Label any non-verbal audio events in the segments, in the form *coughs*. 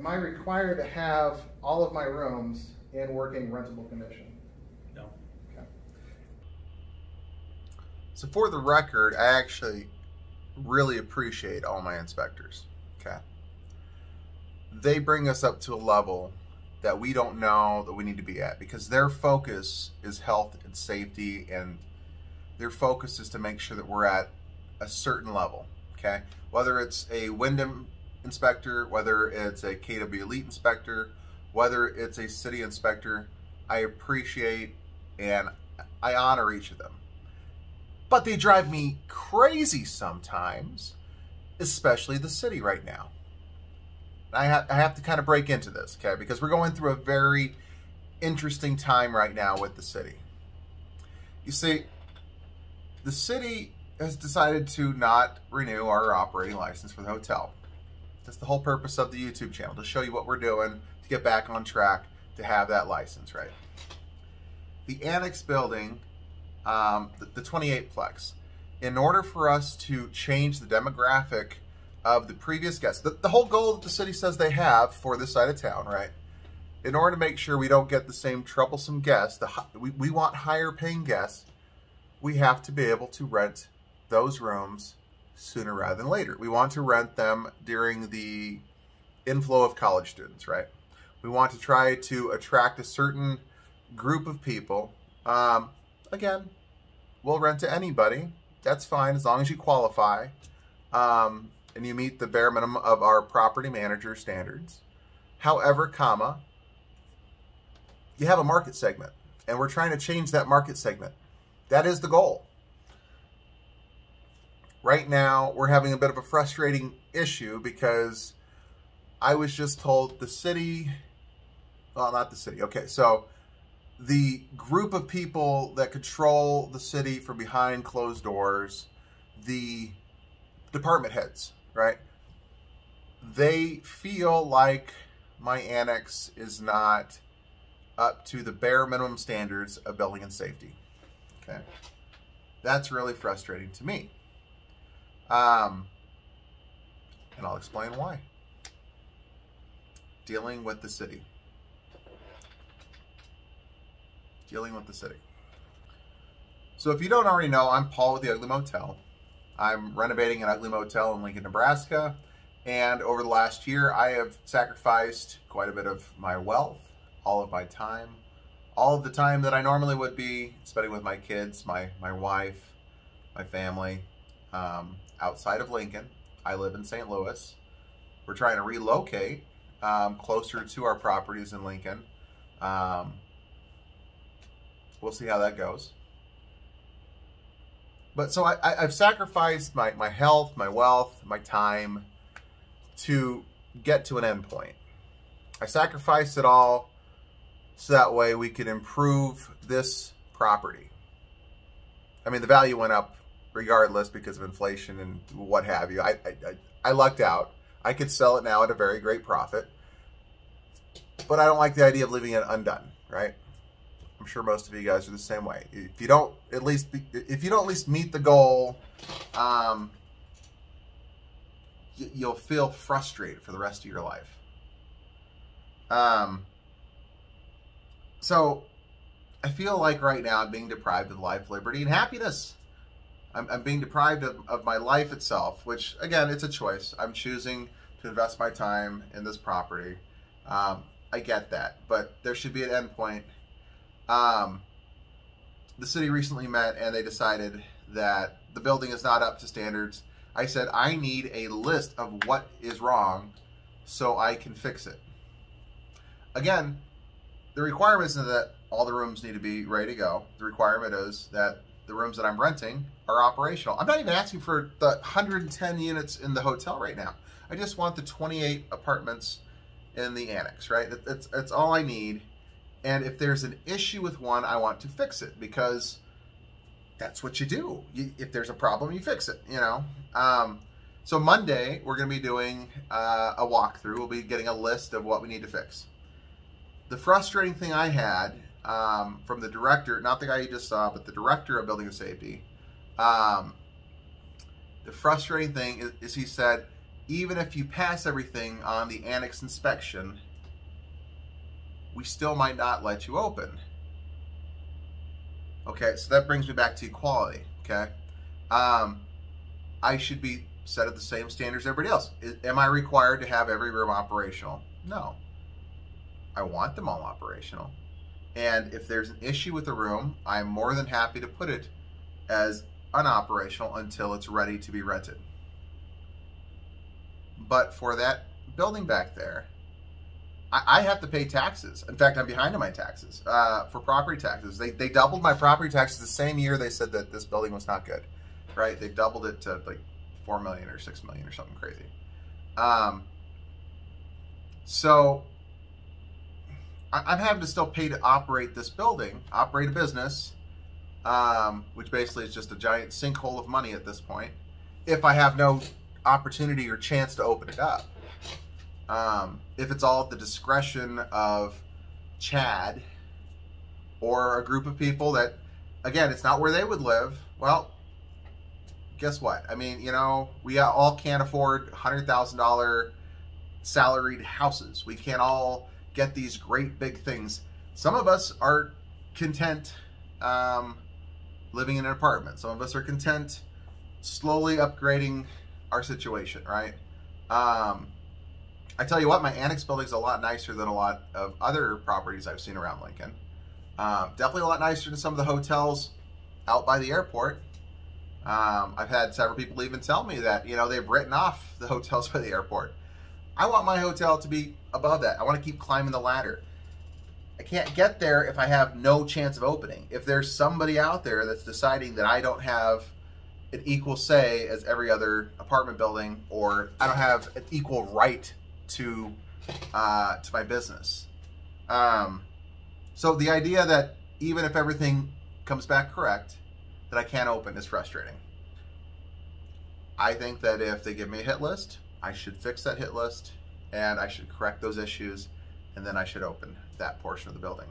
am I required to have all of my rooms in working rentable condition? No. Okay. So for the record, I actually really appreciate all my inspectors. Okay. They bring us up to a level that we don't know that we need to be at because their focus is health and safety and their focus is to make sure that we're at a certain level. Okay. Whether it's a Wyndham inspector, whether it's a KW Elite inspector, whether it's a city inspector, I appreciate and I honor each of them. But they drive me crazy sometimes, especially the city right now. I, I have to kind of break into this, okay? Because we're going through a very interesting time right now with the city. You see, the city has decided to not renew our operating license for the hotel. That's the whole purpose of the YouTube channel, to show you what we're doing to get back on track to have that license, right? The annex building, um, the, the 28 plex, in order for us to change the demographic of the previous guests, the, the whole goal that the city says they have for this side of town, right? In order to make sure we don't get the same troublesome guests, the, we, we want higher paying guests, we have to be able to rent those rooms sooner rather than later. We want to rent them during the inflow of college students, right? We want to try to attract a certain group of people. Um, again, we'll rent to anybody. That's fine as long as you qualify um, and you meet the bare minimum of our property manager standards. However, comma, you have a market segment, and we're trying to change that market segment. That is the goal. Right now, we're having a bit of a frustrating issue because I was just told the city, well, not the city. Okay, so the group of people that control the city from behind closed doors, the department heads, right? They feel like my annex is not up to the bare minimum standards of building and safety. Okay. That's really frustrating to me. Um, and I'll explain why. Dealing with the city. Dealing with the city. So if you don't already know, I'm Paul with the Ugly Motel. I'm renovating an ugly motel in Lincoln, Nebraska. And over the last year, I have sacrificed quite a bit of my wealth, all of my time, all of the time that I normally would be spending with my kids, my, my wife, my family, um, outside of Lincoln. I live in St. Louis. We're trying to relocate um, closer to our properties in Lincoln. Um, we'll see how that goes. But so I, have sacrificed my, my health, my wealth, my time to get to an endpoint. I sacrificed it all so that way we could improve this property. I mean, the value went up regardless because of inflation and what have you. I, I, I lucked out. I could sell it now at a very great profit. But I don't like the idea of leaving it undone, right? I'm sure most of you guys are the same way. If you don't at least be, if you don't at least meet the goal, um, you'll feel frustrated for the rest of your life. Um, so I feel like right now I'm being deprived of life, liberty, and happiness. I'm, I'm being deprived of, of my life itself, which again, it's a choice. I'm choosing to invest my time in this property. Um, I get that, but there should be an endpoint um, the city recently met and they decided that the building is not up to standards. I said, I need a list of what is wrong so I can fix it. Again, the requirement isn't that all the rooms need to be ready to go. The requirement is that the rooms that I'm renting are operational. I'm not even asking for the 110 units in the hotel right now. I just want the 28 apartments in the annex, right? That's, that's all I need. And if there's an issue with one, I want to fix it because that's what you do. You, if there's a problem, you fix it, you know? Um, so Monday, we're going to be doing uh, a walkthrough. We'll be getting a list of what we need to fix. The frustrating thing I had um, from the director, not the guy you just saw, but the director of Building and Safety, um, the frustrating thing is, is he said, even if you pass everything on the annex inspection, we still might not let you open. Okay, so that brings me back to equality. Okay, um, I should be set at the same standards as everybody else. Is, am I required to have every room operational? No. I want them all operational. And if there's an issue with the room, I'm more than happy to put it as unoperational until it's ready to be rented. But for that building back there, I, have to pay taxes. In fact, I'm behind on my taxes uh, for property taxes. They, they doubled my property taxes the same year they said that this building was not good, right? They doubled it to like four million or six million or something crazy. Um, so I'm having to still pay to operate this building, operate a business, um, which basically is just a giant sinkhole of money at this point. If I have no opportunity or chance to open it up, um, if it's all at the discretion of Chad or a group of people that, again, it's not where they would live. Well, guess what? I mean, you know, we all can't afford hundred thousand dollar salaried houses. We can't all get these great big things. Some of us are content um, living in an apartment. Some of us are content slowly upgrading our situation, right? Um, I tell you what, my annex building is a lot nicer than a lot of other properties I've seen around Lincoln. Um, definitely a lot nicer than some of the hotels out by the airport. Um, I've had several people even tell me that, you know, they've written off the hotels by the airport. I want my hotel to be above that. I want to keep climbing the ladder. I can't get there if I have no chance of opening. If there's somebody out there that's deciding that I don't have an equal say as every other apartment building, or I don't have an equal right to uh, to my business. Um, so the idea that even if everything comes back correct, that I can't open is frustrating. I think that if they give me a hit list, I should fix that hit list and I should correct those issues and then I should open that portion of the building.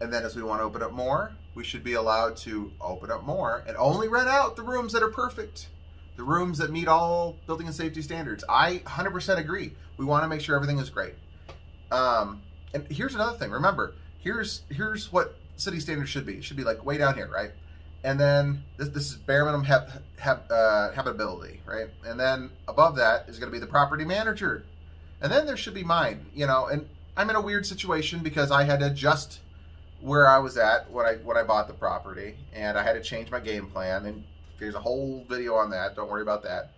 And then as we want to open up more, we should be allowed to open up more and only rent out the rooms that are perfect. The rooms that meet all building and safety standards. I 100% agree. We want to make sure everything is great. Um, and here's another thing. Remember, here's here's what city standards should be. It should be like way down here, right? And then this, this is bare minimum hab, uh, habitability, right? And then above that is going to be the property manager, and then there should be mine, you know. And I'm in a weird situation because I had to adjust where I was at when I when I bought the property, and I had to change my game plan. And there's a whole video on that. Don't worry about that.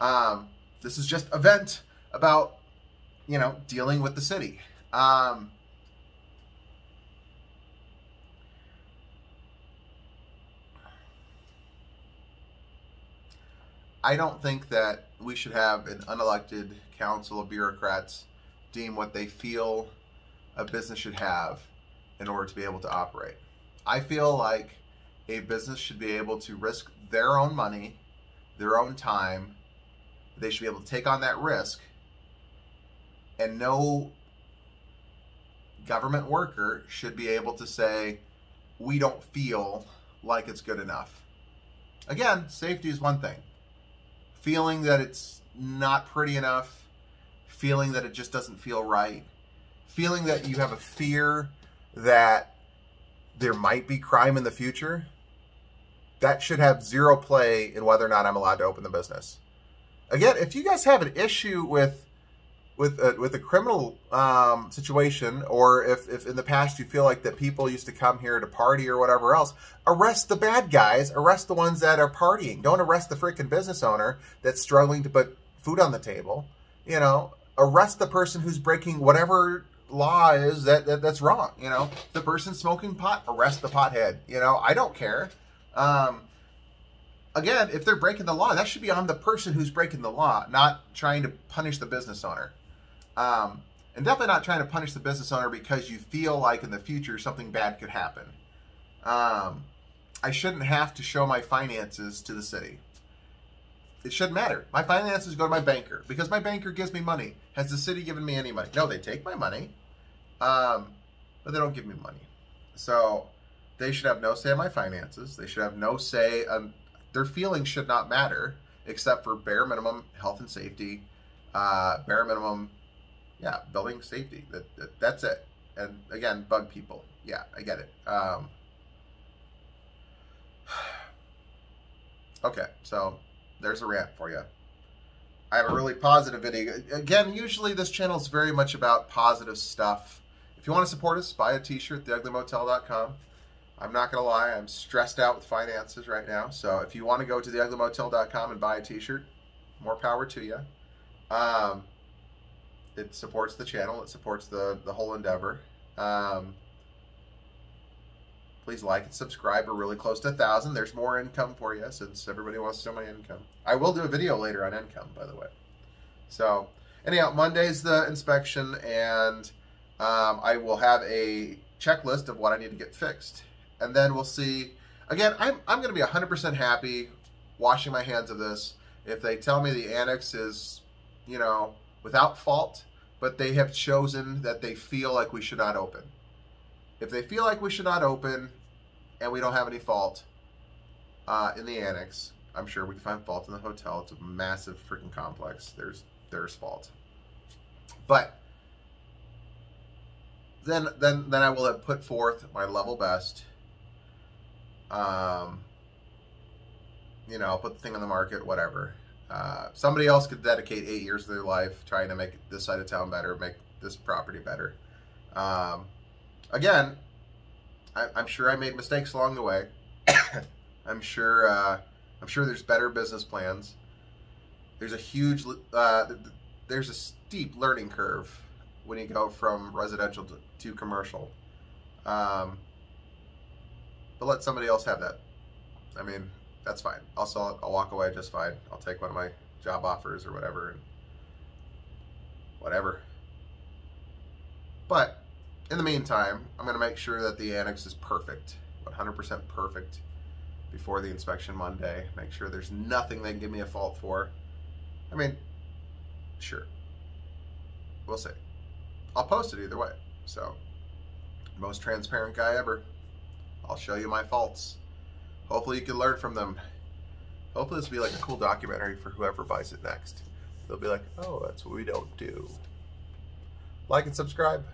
Um, this is just a vent about you know dealing with the city. Um, I don't think that we should have an unelected council of bureaucrats deem what they feel a business should have in order to be able to operate. I feel like a business should be able to risk their own money, their own time. They should be able to take on that risk. And no government worker should be able to say, we don't feel like it's good enough. Again, safety is one thing feeling that it's not pretty enough, feeling that it just doesn't feel right, feeling that you have a fear that there might be crime in the future, that should have zero play in whether or not I'm allowed to open the business. Again, if you guys have an issue with with a, with a criminal um, situation, or if, if in the past you feel like that people used to come here to party or whatever else, arrest the bad guys, arrest the ones that are partying. Don't arrest the freaking business owner that's struggling to put food on the table. You know, arrest the person who's breaking whatever law is that, that that's wrong. You know, the person smoking pot, arrest the pothead. You know, I don't care. Um, again, if they're breaking the law, that should be on the person who's breaking the law, not trying to punish the business owner. Um, and definitely not trying to punish the business owner because you feel like in the future something bad could happen. Um, I shouldn't have to show my finances to the city. It shouldn't matter. My finances go to my banker because my banker gives me money. Has the city given me any money? No, they take my money, um, but they don't give me money. So they should have no say in my finances. They should have no say. Their feelings should not matter except for bare minimum health and safety, uh, bare minimum, yeah, building safety. That, that that's it. And again, bug people. Yeah, I get it. Um, *sighs* okay, so there's a rant for you. I have a really positive video. Again, usually this channel is very much about positive stuff. If you want to support us, buy a t-shirt, theuglymotel.com. I'm not going to lie, I'm stressed out with finances right now. So if you want to go to theuglymotel.com and buy a t-shirt, more power to you. Um, it supports the channel. It supports the, the whole endeavor. Um, please like and subscribe. We're really close to a thousand. There's more income for you since everybody wants to know my income. I will do a video later on income, by the way. So anyhow, Monday's the inspection, and um, I will have a checklist of what I need to get fixed, and then we'll see. Again, I'm I'm going to be 100% happy washing my hands of this if they tell me the annex is, you know, without fault, but they have chosen that they feel like we should not open. If they feel like we should not open and we don't have any fault uh, in the annex, I'm sure we can find fault in the hotel. It's a massive freaking complex. There's there's fault. But then then then I will have put forth my level best. Um, you know, I'll put the thing on the market, whatever. Uh, somebody else could dedicate eight years of their life trying to make this side of town better, make this property better. Um, again, I, am sure I made mistakes along the way. *coughs* I'm sure. Uh, I'm sure there's better business plans. There's a huge. Uh, there's a steep learning curve when you go from residential to, to commercial. Um, but let somebody else have that. I mean, that's fine. I'll. I'll walk away just fine. I'll take one of my job offers or whatever. And whatever. But in the meantime, I'm going to make sure that the annex is perfect, 100% perfect before the inspection Monday. Make sure there's nothing they can give me a fault for. I mean, sure. We'll see. I'll post it either way. So, most transparent guy ever. I'll show you my faults. Hopefully you can learn from them. Hopefully this will be like a cool documentary for whoever buys it next. They'll be like, oh, that's what we don't do. Like and subscribe.